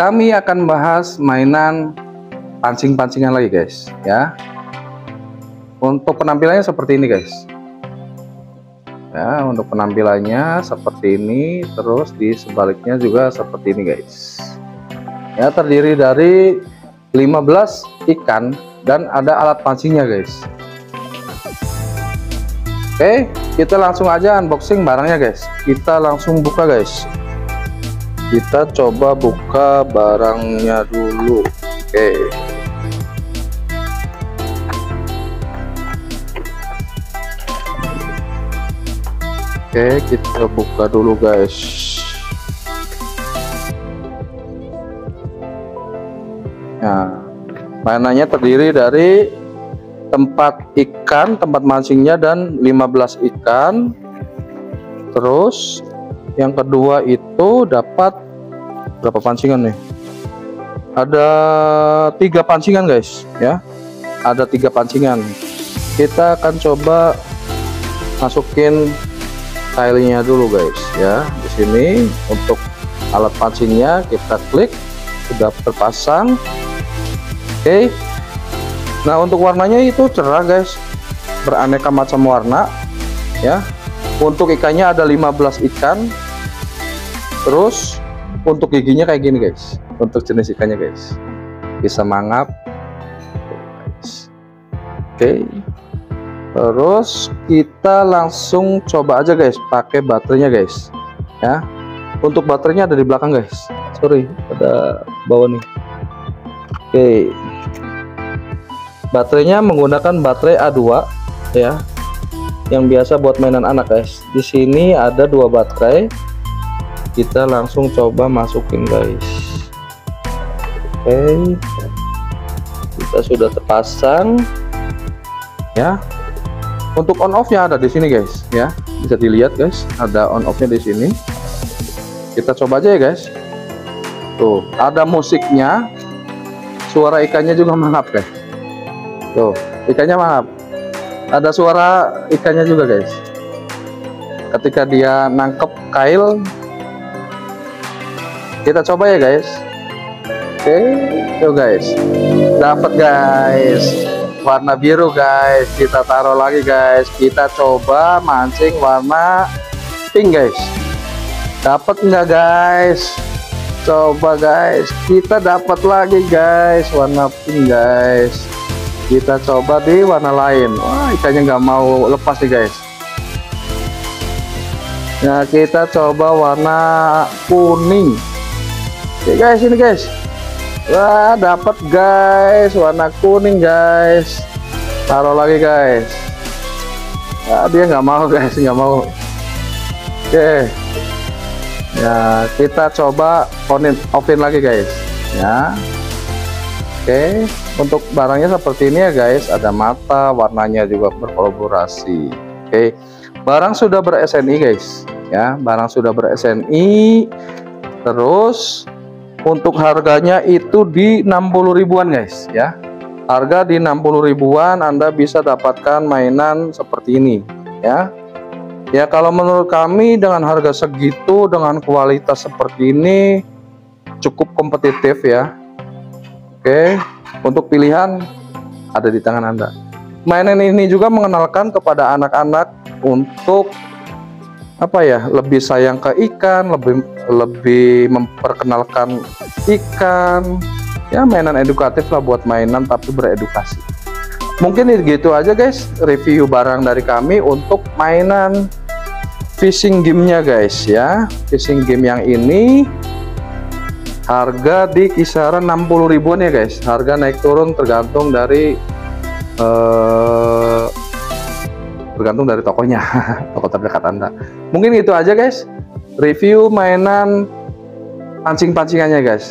kami akan bahas mainan pancing-pancingan lagi guys ya. Untuk penampilannya seperti ini guys. Ya untuk penampilannya seperti ini terus di sebaliknya juga seperti ini guys. Ya terdiri dari 15 ikan dan ada alat pancingnya guys. Oke kita langsung aja unboxing barangnya guys. Kita langsung buka guys kita coba buka barangnya dulu. Oke. Oke kita buka dulu guys. Nah mainannya terdiri dari tempat ikan tempat mancingnya dan 15 ikan. Terus yang kedua itu dapat berapa pancingan nih? Ada tiga pancingan guys ya. Ada tiga pancingan. Kita akan coba masukin filenya dulu guys ya. Di sini untuk alat pancingnya kita klik. Sudah terpasang. Oke. Nah untuk warnanya itu cerah guys. Beraneka macam warna ya. Untuk ikannya ada 15 ikan. Terus untuk giginya kayak gini guys. Untuk jenis ikannya guys. Bisa mangap. Oke. Terus kita langsung coba aja guys pakai baterainya guys. Ya. Untuk baterainya ada di belakang guys. Sorry ada bawah nih. Oke. Baterainya menggunakan baterai A2 ya. Yang biasa buat mainan anak guys. Di sini ada dua baterai kita langsung coba masukin guys. Oke. Kita sudah terpasang. Ya. Untuk on off nya ada di sini guys. Ya. Bisa dilihat guys ada on off nya di sini. Kita coba aja ya guys. Tuh ada musiknya. Suara ikannya juga mangap guys. Tuh ikannya mangap ada suara ikannya juga guys. Ketika dia nangkep kail kita coba ya guys. Oke yuk guys. Dapat guys. Warna biru guys. Kita taruh lagi guys. Kita coba mancing warna pink guys. Dapat nggak guys? Coba guys. Kita dapat lagi guys. Warna pink guys. Kita coba di warna lain. Wah ikannya nggak mau lepas nih guys. Nah kita coba warna kuning oke guys ini guys. Wah dapat guys. Warna kuning guys. Taruh lagi guys. Nah, dia nggak mau guys. Nggak mau. Oke. Ya kita coba onin offin lagi guys. Ya. Oke. Untuk barangnya seperti ini ya guys. Ada mata warnanya juga berkolaborasi. Oke. Barang sudah ber SNI guys. Ya barang sudah ber SNI terus untuk harganya itu di 60 ribuan guys ya. Harga di 60 ribuan Anda bisa dapatkan mainan seperti ini ya. Ya kalau menurut kami dengan harga segitu dengan kualitas seperti ini cukup kompetitif ya. Oke, untuk pilihan ada di tangan Anda. Mainan ini juga mengenalkan kepada anak-anak untuk apa ya, lebih sayang ke ikan, lebih lebih memperkenalkan ikan. Ya, mainan edukatif lah buat mainan tapi beredukasi. Mungkin gitu aja guys, review barang dari kami untuk mainan fishing gamenya guys ya. Fishing game yang ini harga di kisaran 60 ribuan ya guys harga naik turun tergantung dari uh, tergantung dari tokonya toko terdekat anda. Mungkin itu aja guys. Review mainan pancing-pancingannya guys